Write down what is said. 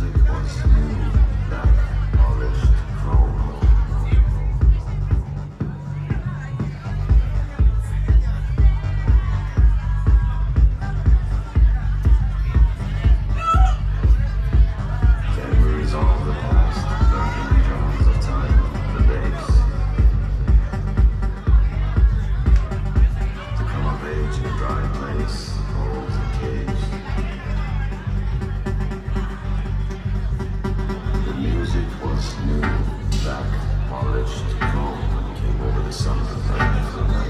music was back. back, polished, calm, came over the sun of the summer,